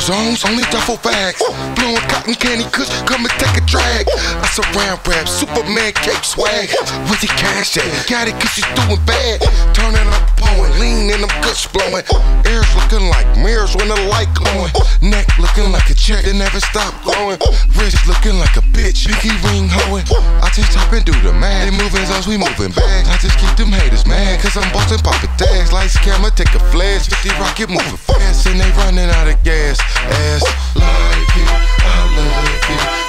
zones, only duffel bags. Blowing cotton candy kush, come and take a drag. I surround rap, Superman cape swag. Where's your cash at? Got it cause she's doing bad. Turning up pouring, lean and them guts blowing. Ears looking like mirrors when the light glowing. Neck looking like a check that never stop glowing. Wrist looking like a bitch, Biggie ring hoeing. I just hop and do the math. They moving zones, we moving bags. I just keep them haters mad, cause I'm bossing poppin' tags. Lights, camera, take a flash. 50 rocket moving fast, and they running out of gas. Ass like it, I love it.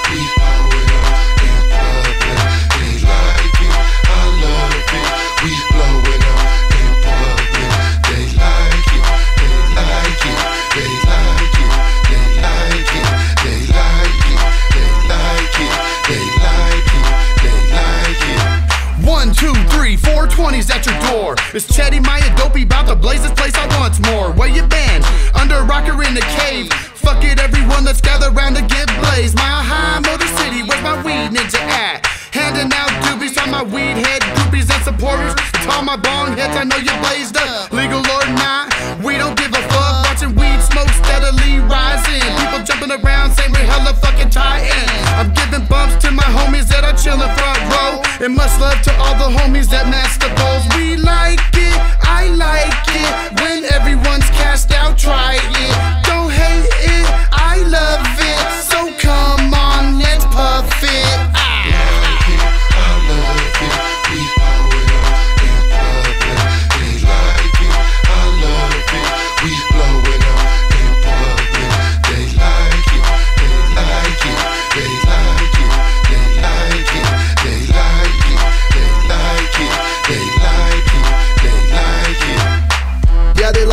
Twenties at your door. It's Chetty, my dopey, bout to blaze this place out once more. Where you been? Under a rocker in the cave. Fuck it, everyone, let's gather round to get blazed. My high motor city, where's my weed ninja at? Handing out doobies on my weed head groupies and supporters. It's all my bong heads, I know you blazed up. Legal And much love to all the homies that master bowls. We like it, I like it. When everyone's cast out, try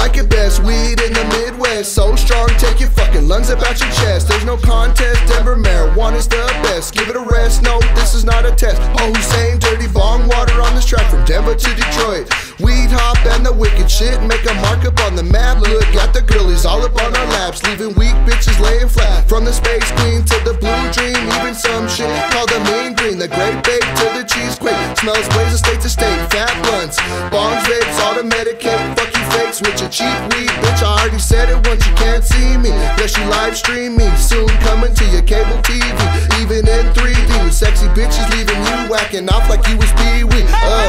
like it best. Weed in the Midwest. So strong, take your fucking lungs up out your chest. There's no contest. Denver marijuana's the best. Give it a rest. No, this is not a test. Oh, Whosaine, dirty bong water on this track from Denver to Detroit. Weed hop and the wicked shit. Make a mark up on the map. Look at the girlies all up on our laps. Leaving weak bitches laying flat. From the space queen to the blue dream. Even some shit called the mean green. The great bake to the cheese quake. Smells blazing state to state. Fat blunts. Bongs, vapes, all fakes with your cheap weed. Bitch, I already said it once. You can't see me. Unless you live stream me. Soon coming to your cable TV. Even in 3D. Sexy bitches leaving you whacking off like you was Pee Wee. Oh,